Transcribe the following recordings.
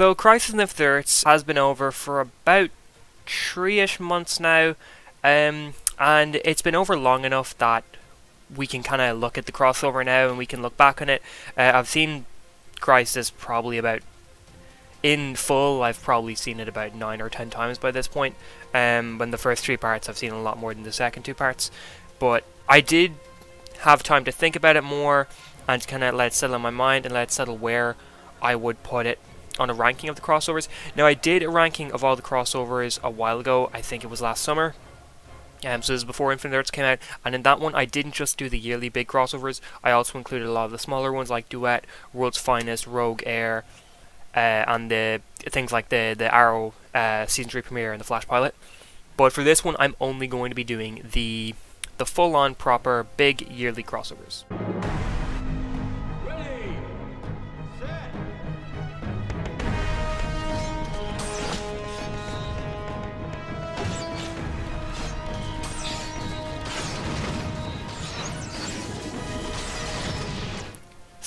So, Crisis on the Earths has been over for about three-ish months now, um, and it's been over long enough that we can kind of look at the crossover now and we can look back on it. Uh, I've seen Crisis probably about in full. I've probably seen it about nine or ten times by this point. Um, when the first three parts, I've seen a lot more than the second two parts, but I did have time to think about it more and kind of let it settle in my mind and let it settle where I would put it on a ranking of the crossovers. Now, I did a ranking of all the crossovers a while ago. I think it was last summer. Um, so this is before Infinite Earths came out, and in that one I didn't just do the yearly big crossovers, I also included a lot of the smaller ones like Duet, World's Finest, Rogue Air, uh, and the things like the, the Arrow uh, Season 3 premiere and the Flash pilot. But for this one I'm only going to be doing the, the full-on proper big yearly crossovers.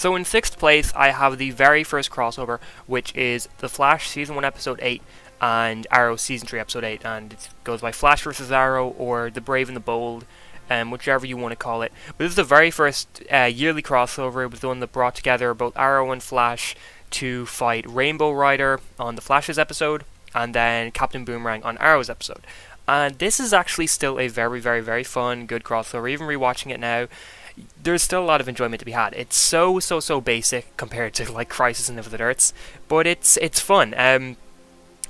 So in sixth place, I have the very first crossover, which is The Flash Season 1 Episode 8 and Arrow Season 3 Episode 8, and it goes by Flash vs. Arrow or The Brave and the Bold, um, whichever you want to call it. But this is the very first uh, yearly crossover. It was the one that brought together both Arrow and Flash to fight Rainbow Raider on the Flash's episode, and then Captain Boomerang on Arrow's episode. And this is actually still a very, very, very fun, good crossover. Even rewatching it now, there's still a lot of enjoyment to be had. It's so so so basic compared to like Crisis on Infinite Earths, but it's it's fun. Um,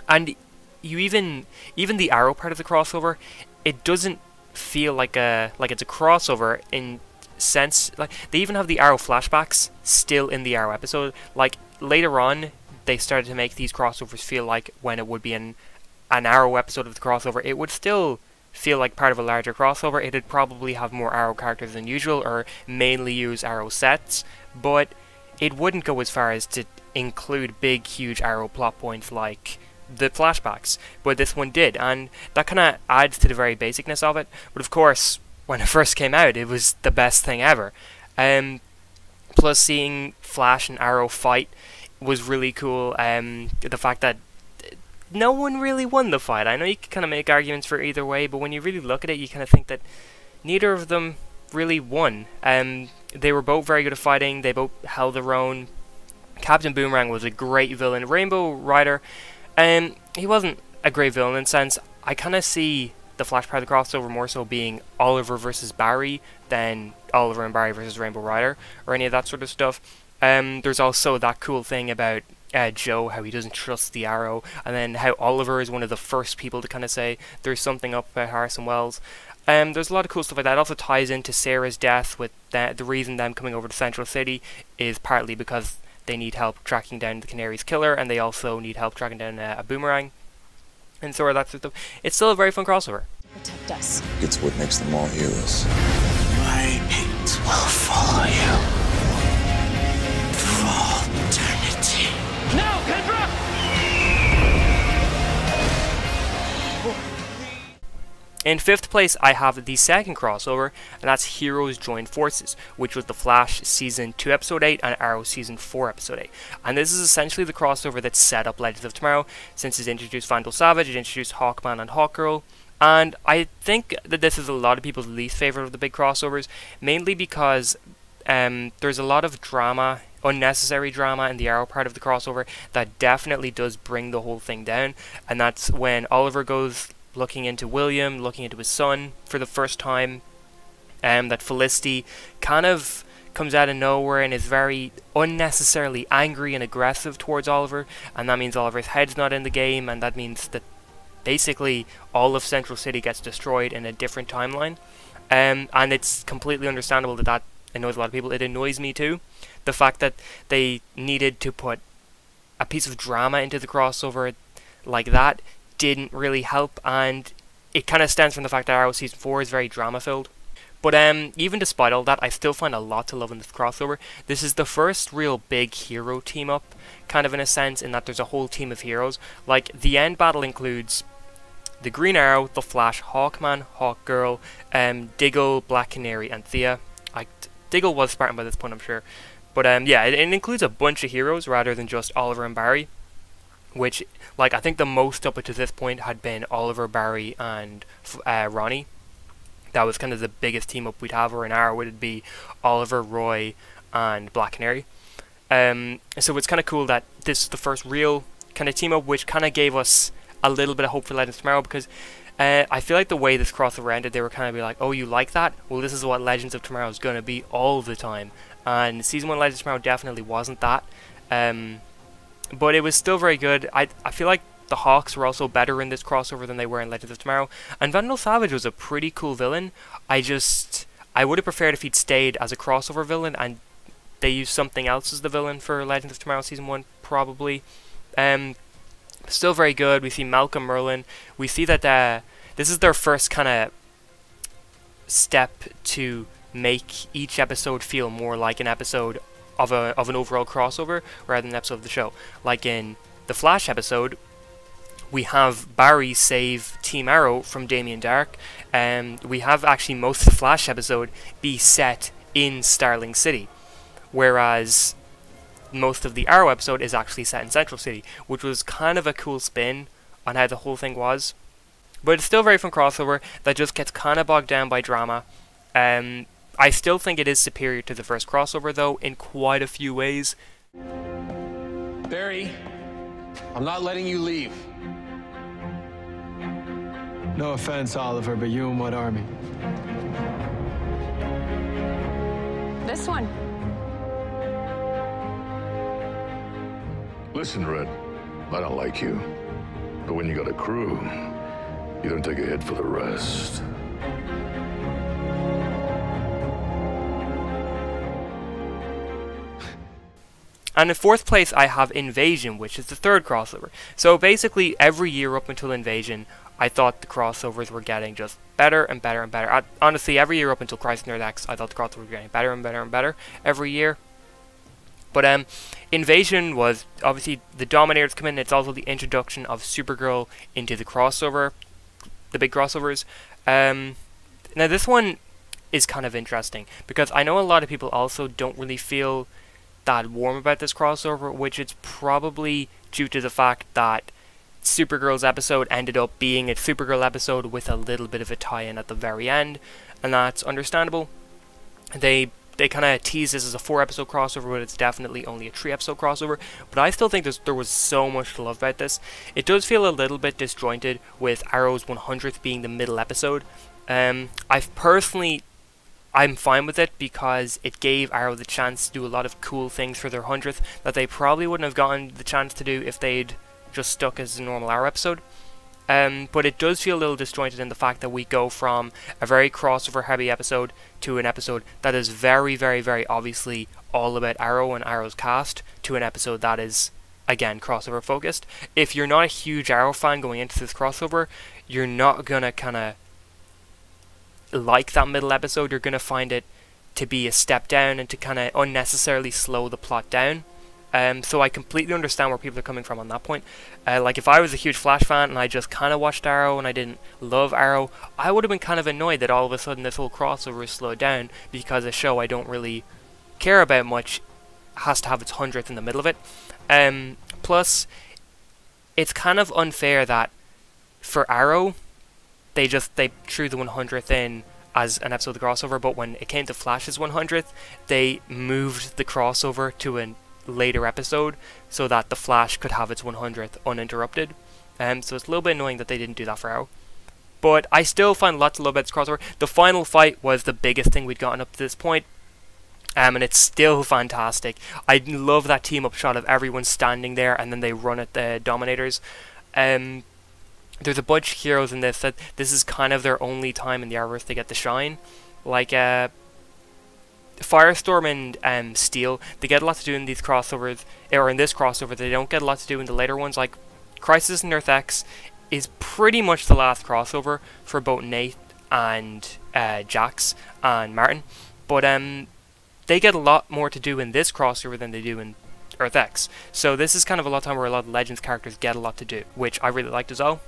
and you even even the Arrow part of the crossover, it doesn't feel like a like it's a crossover in sense. Like they even have the Arrow flashbacks still in the Arrow episode. Like later on, they started to make these crossovers feel like when it would be an an Arrow episode of the crossover, it would still feel like part of a larger crossover, it'd probably have more Arrow characters than usual, or mainly use Arrow sets, but it wouldn't go as far as to include big, huge Arrow plot points like the flashbacks, but this one did, and that kind of adds to the very basicness of it. But of course, when it first came out, it was the best thing ever. Um, plus, seeing Flash and Arrow fight was really cool. Um, the fact that no one really won the fight. I know you can kind of make arguments for either way, but when you really look at it, you kind of think that neither of them really won. Um, they were both very good at fighting. They both held their own. Captain Boomerang was a great villain. Rainbow Raider, um, he wasn't a great villain in sense. I kind of see the Flash the crossover more so being Oliver versus Barry than Oliver and Barry versus Rainbow Raider or any of that sort of stuff. Um, there's also that cool thing about uh, Joe, how he doesn't trust the Arrow, and then how Oliver is one of the first people to kind of say there's something up about Harrison Wells. Um, there's a lot of cool stuff like that. It also ties into Sara's death with the, the reason them coming over to Central City is partly because they need help tracking down the Canary's killer, and they also need help tracking down uh, a boomerang. And so that sort of It's still a very fun crossover. Protect us. It's what makes them all heroes. My hate will follow you. In fifth place, I have the second crossover, and that's Heroes Join Forces, which was The Flash Season 2 Episode 8 and Arrow Season 4 Episode 8. And this is essentially the crossover that set up Legends of Tomorrow, since it introduced Vandal Savage, it introduced Hawkman and Hawkgirl, and I think that this is a lot of people's least favorite of the big crossovers, mainly because um, there's a lot of drama, unnecessary drama in the Arrow part of the crossover that definitely does bring the whole thing down, and that's when Oliver goes looking into William, looking into his son for the first time. Um, that Felicity kind of comes out of nowhere and is very unnecessarily angry and aggressive towards Oliver, and that means Oliver's head's not in the game, and that means that basically all of Central City gets destroyed in a different timeline. Um, and it's completely understandable that that annoys a lot of people. It annoys me too. The fact that they needed to put a piece of drama into the crossover like that didn't really help, and it kind of stems from the fact that Arrow Season 4 is very drama filled. But um, even despite all that, I still find a lot to love in this crossover. This is the first real big hero team up, kind of in a sense, in that there's a whole team of heroes. Like, the end battle includes the Green Arrow, the Flash, Hawkman, Hawkgirl, um, Diggle, Black Canary, and Thea. Diggle was Spartan by this point, I'm sure. But um, yeah, it, it includes a bunch of heroes rather than just Oliver and Barry. which like I think the most up to this point had been Oliver, Barry, and uh, Ronnie. That was kind of the biggest team up we'd have, or in Arrow it'd be Oliver, Roy, and Black Canary. Um, so it's kind of cool that this is the first real kind of team up, which kind of gave us a little bit of hope for Legends Tomorrow because uh, I feel like the way this crossover ended, they were kind of be like, "Oh, you like that? Well, this is what Legends of Tomorrow is going to be all the time." And season one Legends of Tomorrow definitely wasn't that. Um, but it was still very good. I I feel like the Hawks were also better in this crossover than they were in Legends of Tomorrow. And Vandal Savage was a pretty cool villain. I just I would have preferred if he'd stayed as a crossover villain and they used something else as the villain for Legends of Tomorrow season one, probably. Um, still very good. We see Malcolm Merlyn. We see that uh, this is their first kind of step to make each episode feel more like an episode of a of an overall crossover rather than an episode of the show. Like in the Flash episode, we have Barry save Team Arrow from Damien Darhk, and we have actually most of the Flash episode be set in Starling City, whereas most of the Arrow episode is actually set in Central City, which was kind of a cool spin on how the whole thing was. But it's still very fun crossover that just gets kind of bogged down by drama. Um, I still think it is superior to the first crossover, though, in quite a few ways. Barry, I'm not letting you leave. No offense, Oliver, but you and what army? This one. Listen, Red, I don't like you. But when you got a crew, you don't take a hit for the rest. And in fourth place, I have Invasion, which is the third crossover. So basically, every year up until Invasion, I thought the crossovers were getting just better and better and better. I, honestly, every year up until on Earth X, I thought the crossovers were getting better and better and better every year. But um, Invasion was obviously the Dominators come in. It's also the introduction of Supergirl into the crossover, the big crossovers. Um, now this one is kind of interesting because I know a lot of people also don't really feel that warm about this crossover, which is probably due to the fact that Supergirl's episode ended up being a Supergirl episode with a little bit of a tie-in at the very end, and that's understandable. They they kind of tease this as a four episode crossover, but it's definitely only a three episode crossover. But I still think there was so much to love about this. It does feel a little bit disjointed with Arrow's 100th being the middle episode. Um, I've personally I'm fine with it because it gave Arrow the chance to do a lot of cool things for their 100th that they probably wouldn't have gotten the chance to do if they'd just stuck as a normal Arrow episode. Um, but it does feel a little disjointed in the fact that we go from a very crossover heavy episode to an episode that is very, very, very obviously all about Arrow and Arrow's cast to an episode that is, again, crossover focused. If you're not a huge Arrow fan going into this crossover, you're not gonna kind of like that middle episode, you're going to find it to be a step down and to kind of unnecessarily slow the plot down. Um, so I completely understand where people are coming from on that point. Uh, like if I was a huge Flash fan and I just kind of watched Arrow and I didn't love Arrow, I would have been kind of annoyed that all of a sudden this whole crossover is slowed down because a show I don't really care about much has to have its hundredth in the middle of it. Um, plus, it's kind of unfair that for Arrow, they just they threw the 100th in as an episode of the crossover, but when it came to Flash's 100th, they moved the crossover to a later episode so that the Flash could have its 100th uninterrupted. Um, so it's a little bit annoying that they didn't do that for Arrow. But I still find lots of love about this crossover. The final fight was the biggest thing we'd gotten up to this point. Um, and it's still fantastic. I love that team up shot of everyone standing there and then they run at the Dominators. Um, there's a bunch of heroes in this that this is kind of their only time in the Arrowverse to get to shine. Like uh, Firestorm and um, Steel, they get a lot to do in these crossovers, or in this crossover, they don't get a lot to do in the later ones. Like Crisis and Earth X is pretty much the last crossover for both Nate and uh, Jax and Martin, but um, they get a lot more to do in this crossover than they do in Earth X. So this is kind of a lot of time where a lot of Legends characters get a lot to do, which I really liked as well.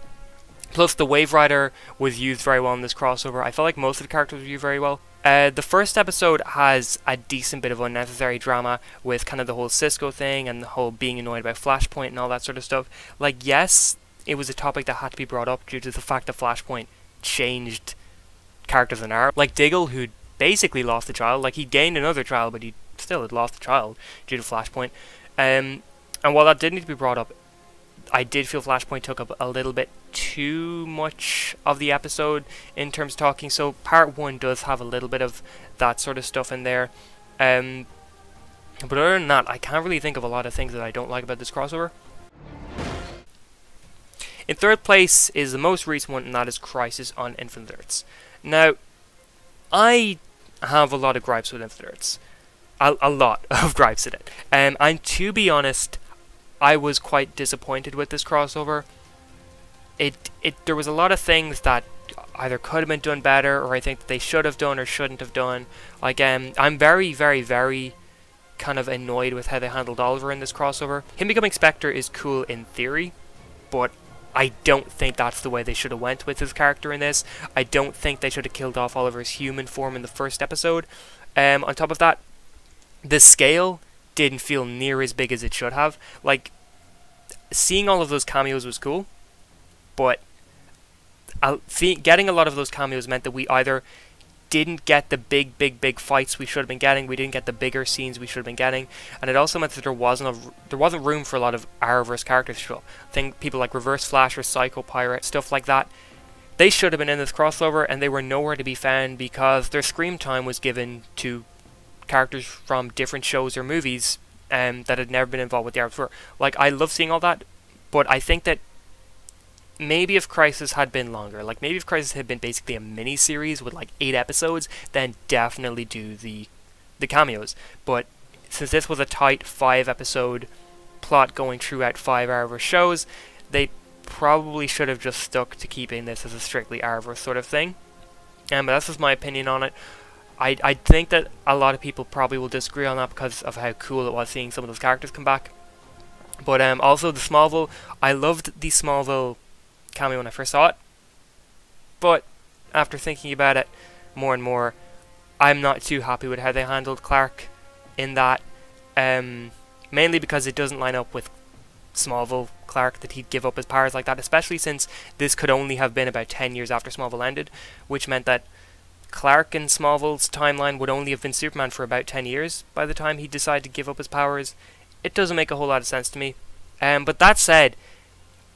Plus, the Waverider was used very well in this crossover. I felt like most of the characters were used very well. Uh, the first episode has a decent bit of unnecessary drama with kind of the whole Cisco thing and the whole being annoyed by Flashpoint and all that sort of stuff. Like, yes, it was a topic that had to be brought up due to the fact that Flashpoint changed characters in Arrow. Like Diggle, who basically lost a child. Like he gained another child, but he still had lost a child due to Flashpoint. Um, and while that did need to be brought up, I did feel Flashpoint took up a little bit too much of the episode in terms of talking. So part one does have a little bit of that sort of stuff in there. Um, but other than that, I can't really think of a lot of things that I don't like about this crossover. In third place is the most recent one, and that is Crisis on Infinite Earths. Now, I have a lot of gripes with Infinite Earths. A, a lot of gripes with it. Um, and to be honest, I was quite disappointed with this crossover. It it there was a lot of things that either could have been done better, or I think that they should have done or shouldn't have done. Like um, I'm very very very kind of annoyed with how they handled Oliver in this crossover. Him becoming Spectre is cool in theory, but I don't think that's the way they should have went with his character in this. I don't think they should have killed off Oliver's human form in the first episode. Um, on top of that, the scale didn't feel near as big as it should have. Like, seeing all of those cameos was cool, but getting a lot of those cameos meant that we either didn't get the big, big, big fights we should have been getting. We didn't get the bigger scenes we should have been getting, and it also meant that there wasn't a, there wasn't room for a lot of Arrowverse characters show. Think people like Reverse Flash or Psycho Pirate, stuff like that. They should have been in this crossover, and they were nowhere to be found because their screen time was given to characters from different shows or movies um, that had never been involved with the Arrowverse. Like I love seeing all that, but I think that maybe if Crisis had been longer, like maybe if Crisis had been basically a mini series with like eight episodes, then definitely do the the cameos. But since this was a tight five episode plot going throughout five Arrowverse shows, they probably should have just stuck to keeping this as a strictly Arrowverse sort of thing. Um, but that's just my opinion on it. I I think that a lot of people probably will disagree on that because of how cool it was seeing some of those characters come back. But um, also the Smallville, I loved the Smallville cameo when I first saw it, but after thinking about it more and more, I'm not too happy with how they handled Clark in that, um, mainly because it doesn't line up with Smallville Clark that he'd give up his powers like that, especially since this could only have been about 10 years after Smallville ended, which meant that Clark in Smallville's timeline would only have been Superman for about 10 years by the time he decided to give up his powers. It doesn't make a whole lot of sense to me. Um, but that said,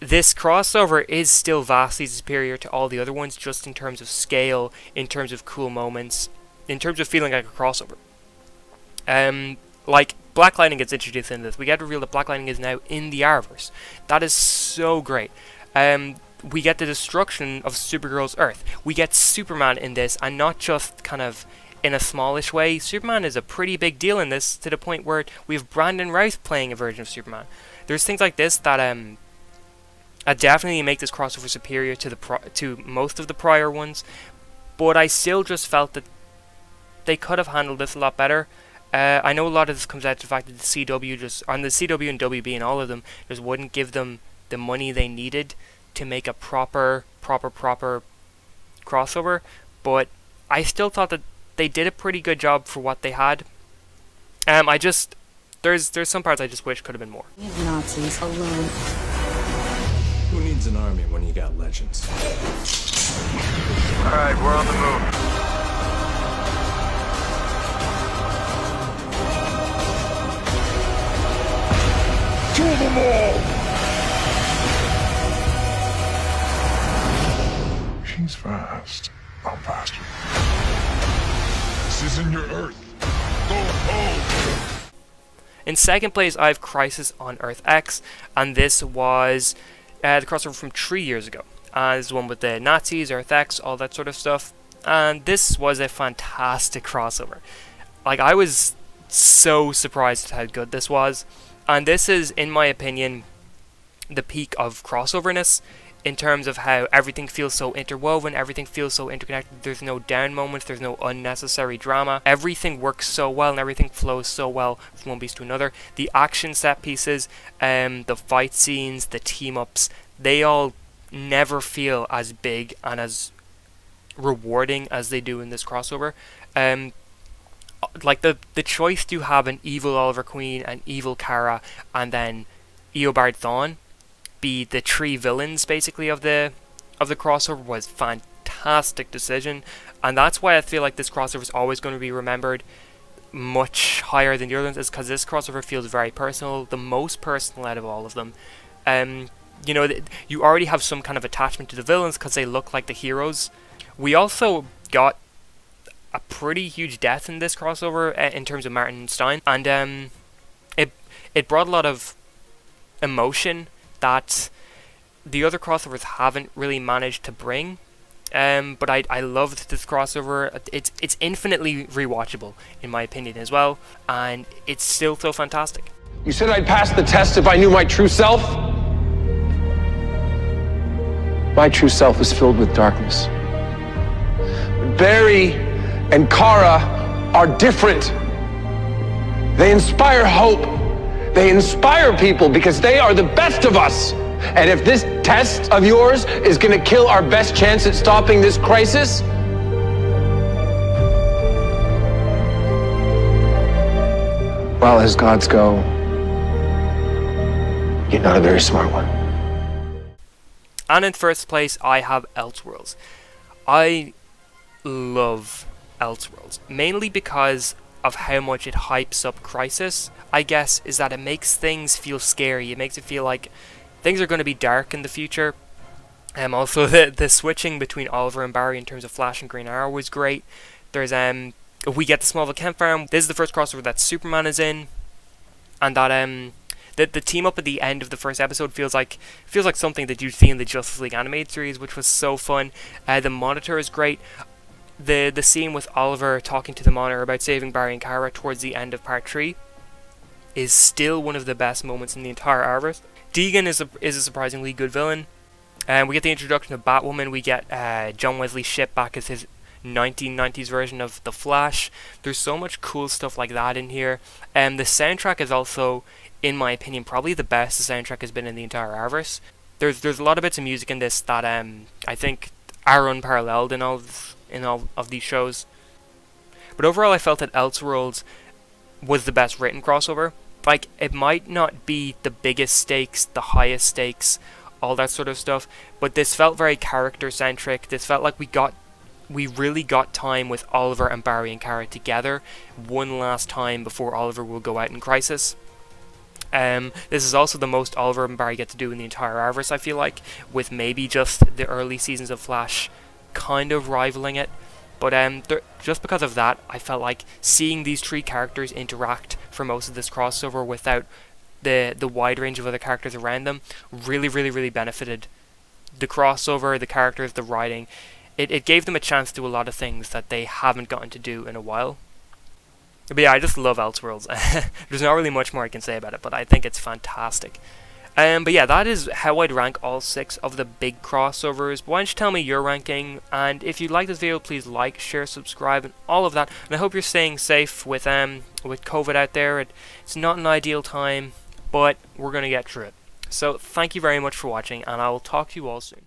this crossover is still vastly superior to all the other ones just in terms of scale, in terms of cool moments, in terms of feeling like a crossover. Um, like, Black Lightning gets introduced in this. We get revealed that Black Lightning is now in the Arrowverse. That is so great. Um, we get the destruction of Supergirl's Earth. We get Superman in this, and not just kind of in a smallish way. Superman is a pretty big deal in this, to the point where we have Brandon Routh playing a version of Superman. There's things like this that um I definitely make this crossover superior to the to most of the prior ones, but I still just felt that they could have handled this a lot better. Uh, I know a lot of this comes out to the fact that the CW just, on the CW and WB and all of them, just wouldn't give them the money they needed to make a proper, proper, proper crossover. But I still thought that they did a pretty good job for what they had. Um, I just there's there's some parts I just wish could have been more. We have Nazis alone. Who needs an army when you got legends? All right, we're on the move. Kill them all! She's fast. I'm faster. This isn't your Earth. Go home! In second place, I have Crisis on Earth X, and this was uh, the crossover from three years ago. Uh, this is one with the Nazis, Earth X, all that sort of stuff. And this was a fantastic crossover. Like, I was so surprised at how good this was. And this is, in my opinion, the peak of crossoverness in terms of how everything feels so interwoven, everything feels so interconnected. There's no down moments, there's no unnecessary drama. Everything works so well and everything flows so well from one piece to another. The action set pieces, um, the fight scenes, the team ups, they all never feel as big and as rewarding as they do in this crossover. Um, like the the choice to have an evil Oliver Queen, an evil Kara, and then Eobard Thawne be the three villains basically of the of the crossover was fantastic decision, and that's why I feel like this crossover is always going to be remembered much higher than the other ones, is because this crossover feels very personal, the most personal out of all of them. Um, you know, you already have some kind of attachment to the villains because they look like the heroes. We also got a pretty huge death in this crossover uh, in terms of Martin Stein, and um, it it brought a lot of emotion that the other crossovers haven't really managed to bring. Um, but I I loved this crossover. It's it's infinitely rewatchable in my opinion as well, and it's still so fantastic. You said I'd pass the test if I knew my true self. My true self is filled with darkness. Barry and Kara are different. They inspire hope. They inspire people because they are the best of us. And if this test of yours is going to kill our best chance at stopping this crisis, well, as gods go, you're not a very smart one. And in first place, I have Elseworlds. I love Elseworlds, mainly because of how much it hypes up Crisis. I guess is that it makes things feel scary. It makes it feel like things are going to be dark in the future. Um, also, the the switching between Oliver and Barry in terms of Flash and Green Arrow was great. There's um, we get the Smallville campfire. This is the first crossover that Superman is in, and that um, the the team up at the end of the first episode feels like feels like something that you'd see in the Justice League animated series, which was so fun. Uh, the Monitor is great. The the scene with Oliver talking to the Monitor about saving Barry and Kara towards the end of part three is still one of the best moments in the entire Arrowverse. Deegan is a is a surprisingly good villain. And we get the introduction of Batwoman. We get uh, John Wesley Shipp back as his 1990s version of The Flash. There's so much cool stuff like that in here. And the soundtrack is also, in my opinion, probably the best the soundtrack has been in the entire Arrowverse. There's there's a lot of bits of music in this that um I think are unparalleled in all of, in all of these shows. But overall, I felt that Elseworlds was the best written crossover. Like it might not be the biggest stakes, the highest stakes, all that sort of stuff. But this felt very character centric. This felt like we got we really got time with Oliver and Barry and Kara together one last time before Oliver will go out in crisis. Um, this is also the most Oliver and Barry get to do in the entire Arrowverse, I feel like, with maybe just the early seasons of Flash kind of rivaling it. But um, just because of that, I felt like seeing these three characters interact for most of this crossover without the the wide range of other characters around them really, really, really benefited the crossover, the characters, the writing. It, it gave them a chance to do a lot of things that they haven't gotten to do in a while. But yeah, I just love Elseworlds. There's not really much more I can say about it, but I think it's fantastic. Um, but yeah, that is how I'd rank all six of the big crossovers. Why don't you tell me your ranking? And if you like this video, please like, share, subscribe, and all of that. And I hope you're staying safe with um with COVID out there. It, it's not an ideal time but we're going to get through it. So thank you very much for watching, and I will talk to you all soon.